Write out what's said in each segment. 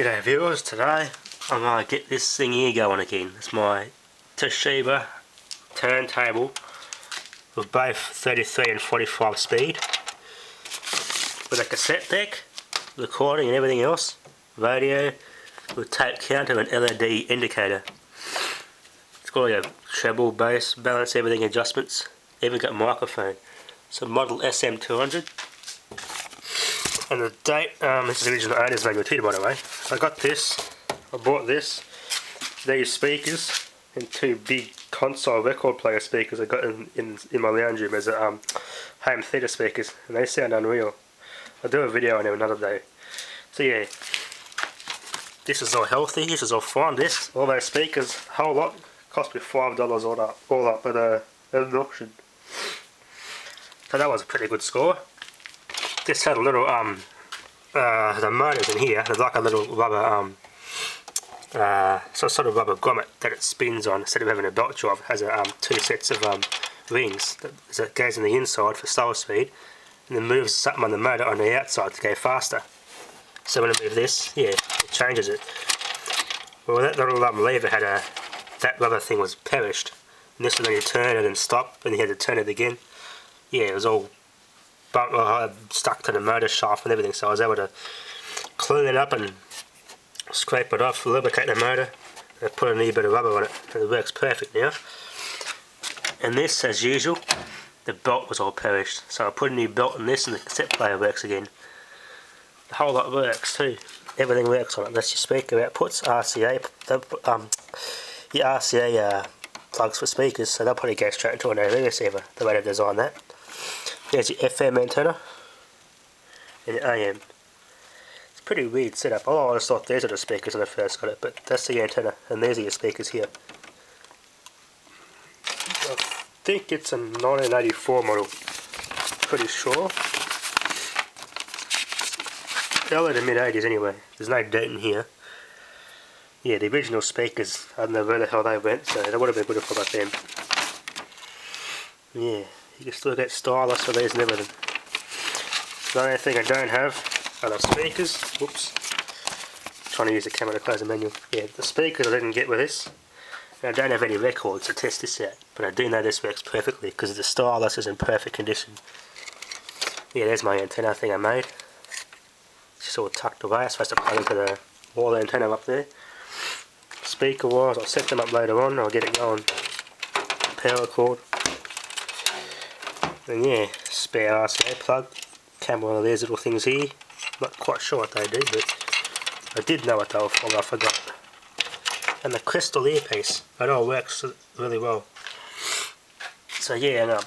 G'day viewers, today I'm going to get this thing here going again. It's my Toshiba turntable with both 33 and 45 speed with a cassette deck, recording and everything else, radio with tape counter and LED indicator. It's got a treble, bass, balance, everything adjustments, even got a microphone. It's a model SM200 and the date, um, this is the original owner's manual too by the way. I got this, I bought this, these speakers and two big console record player speakers I got in, in, in my lounge room as a, um, home theatre speakers and they sound unreal. I'll do a video on them another day. So yeah, this is all healthy, this is all fine, this, all those speakers, whole lot, cost me $5 all up, all up at, uh, at an auction. So that was a pretty good score this had a little um uh, the motors in here. There's like a little rubber um uh so sort of rubber grommet that it spins on instead of having a belt drive. It has a, um, two sets of um, rings that, goes in the inside for slower speed and then moves something on the motor on the outside to go faster. So when I move this, yeah, it changes it. Well, that little um, lever had a that rubber thing was perished. And this was when you turn it and stop, and you had to turn it again. Yeah, it was all but I stuck to the motor shaft and everything so I was able to clean it up and scrape it off, lubricate the motor and put a new bit of rubber on it. And it works perfect now. And this as usual the belt was all perished. So I put a new belt on this and the cassette player works again. The whole lot works too. Everything works on it. That's your speaker outputs RCA um, your RCA uh, plugs for speakers so they'll probably go straight into an AV receiver the way they designed that there's the FM antenna and the AM. It's a pretty weird setup. Oh, I just thought these are the speakers when I first got it, but that's the antenna and these are your speakers here. I think it's a 1984 model. Pretty sure. Early to mid 80s anyway. There's no date in here. Yeah, the original speakers, I don't know where the hell they went, so that would have been good if I got them. Yeah. You can still get stylus for these and everything. The only thing I don't have are the speakers. Whoops. Trying to use the camera to close the menu. Yeah, the speakers I didn't get with this. And I don't have any records to test this out. But I do know this works perfectly because the stylus is in perfect condition. Yeah, there's my antenna thing I made. It's just all tucked away. I'm supposed to plug into the wall antenna up there. Speaker wise, I'll set them up later on. I'll get it going. Power cord. And yeah, spare RCA plug. Came one of these little things here. Not quite sure what they do, but I did know what they were for, I forgot. And the crystal earpiece. It all works really well. So yeah, and I'll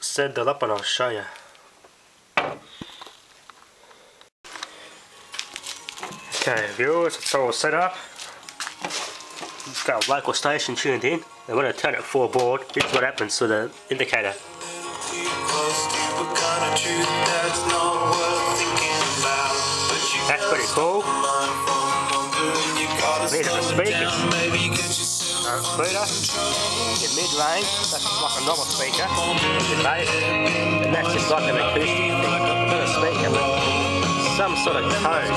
set that up and I'll show you. Okay, viewers, it's all set up. It's got a local station tuned in. And when I turn it board, this is what happens to the indicator. That's pretty cool. These are the speakers. Uh, speaker, your mid-range, that's like a normal speaker, your bass, and that's just like an acoustic thing. Not a speaker, but some sort of code.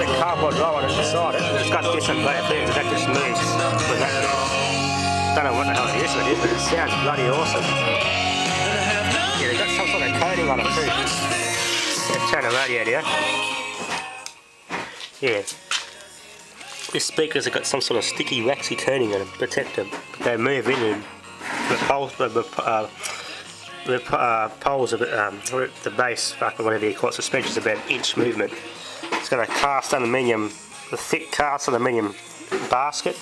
The cardboard roller inside it, it's got different waveforms that just moves with that. Don't know what the hell it is, but it sounds bloody awesome coating on it too. Let's turn the radiator. Yeah. These speakers have got some sort of sticky waxy coating on them, protect them. They move in and repulse, the, uh, the uh, poles of um, the base, whatever you call it, suspension is about an inch movement. It's got a cast aluminium, a thick cast aluminium basket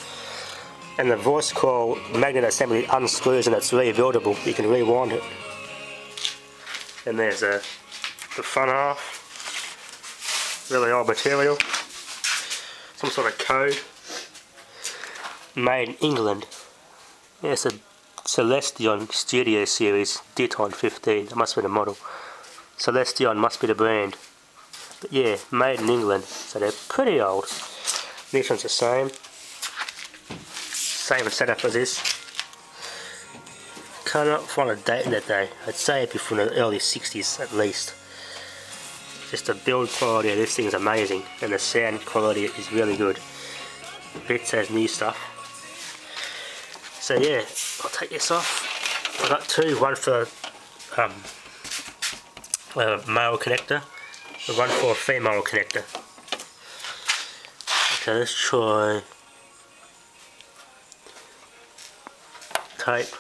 and the voice coil magnet assembly unscrews and it's rebuildable. You can rewind it. And there's a, the front half, really old material, some sort of code, made in England. It's a Celestion Studio Series Ditton 15, that must be the model. Celestion must be the brand. But yeah, made in England, so they're pretty old. This one's the same. Same setup as this cannot find a date in that day. I'd say it'd be from the early 60s at least. just the build quality of this thing is amazing and the sound quality is really good. Beats has new stuff. So yeah, I'll take this off. I've got two, one for um, a male connector, and one for a female connector. Okay, let's try tape.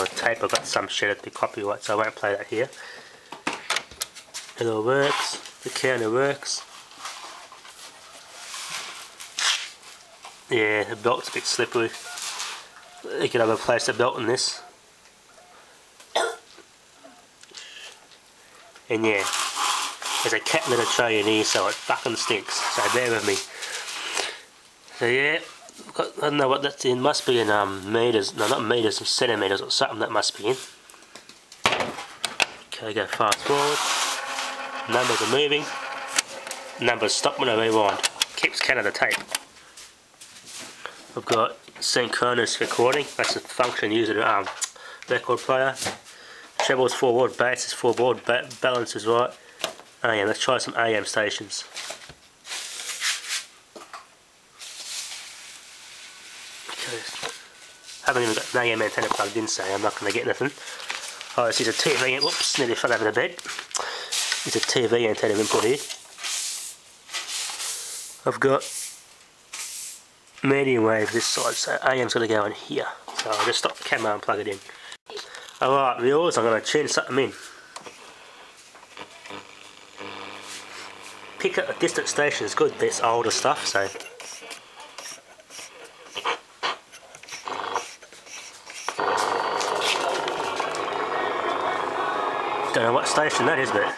Tape, I've got some at the copyright, so I won't play that here. It all works, the counter works. Yeah, the belt's a bit slippery. You could have replaced the belt in this. And yeah, there's a cat litter tray in here so it fucking stinks, so bear with me. So yeah, I don't know what that's in, must be in um, meters, no not meters, centimeters or something that must be in. Okay, go fast forward. Numbers are moving. Numbers stop when I rewind. Keeps count of the tape. I've got synchronous recording, that's the function used in um, record player. Trebles forward, bass is forward, ba balance is right. AM, let's try some AM stations. Haven't even got an AM antenna plugged in so I'm not going to get anything. Oh, this is a TV, whoops, nearly fell over the bed. It's a TV antenna input here. I've got medium wave this side, so AM's going to go in here. So I'll just stop the camera and plug it in. Alright viewers, I'm going to tune something in. Pick up a distant station is good, this older stuff, so... Don't know what station that is, but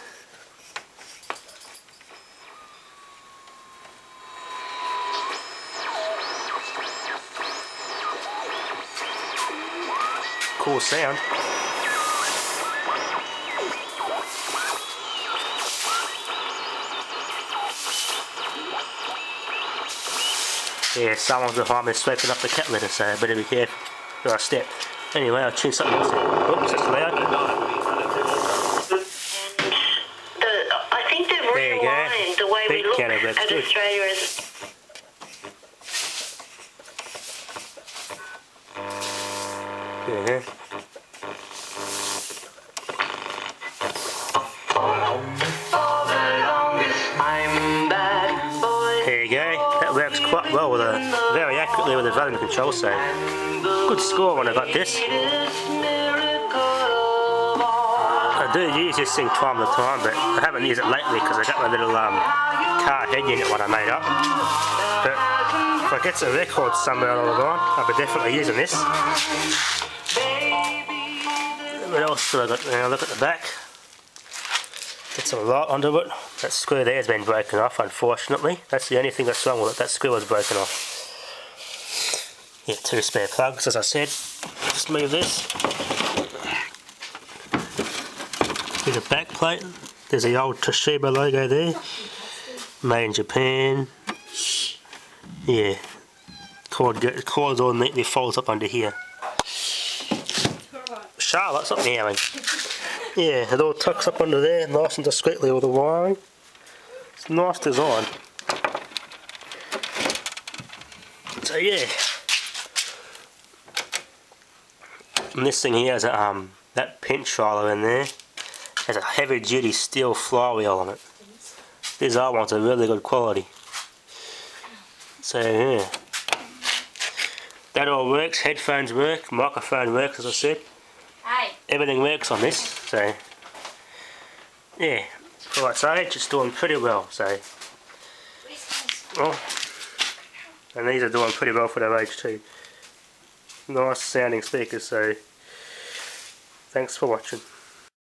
cool sound. Yeah, someone's behind me sweeping up the cat litter, so I better be careful where I step. Anyway, I'll tune something else. Oops, that's loud. The, I think the There you go. rewind, the way we Beat that's good. Australia is Yeah. I'm bad boy. There you go. That works quite well with a very accurately with the volume control, so good score when I got this. Do use this thing time to time, but I haven't used it lately because I got my little um, car head unit one I made up. But if I get some records somewhere along the line, I'll be definitely using this. What else do I got? Now look at the back. Get some light onto it. That screw there has been broken off, unfortunately. That's the only thing that's wrong with it. That screw was broken off. Yeah, two spare plugs, as I said. Just move this. Of back plate. There's the old Toshiba logo there. Made in Japan. Yeah. Cord, cord's all neatly folds up under here. Charlotte, stop meowing. Yeah, it all tucks up under there, nice and discreetly with the wiring. It's a nice design. So yeah. And this thing here has a, um, that pinch roller in there. Has a heavy duty steel flywheel on it. These other ones are really good quality. So yeah. That all works, headphones work, microphone works as I said Hey, everything works on this, so yeah, its age it's doing pretty well, so well, and these are doing pretty well for their age too. Nice sounding speakers, so thanks for watching.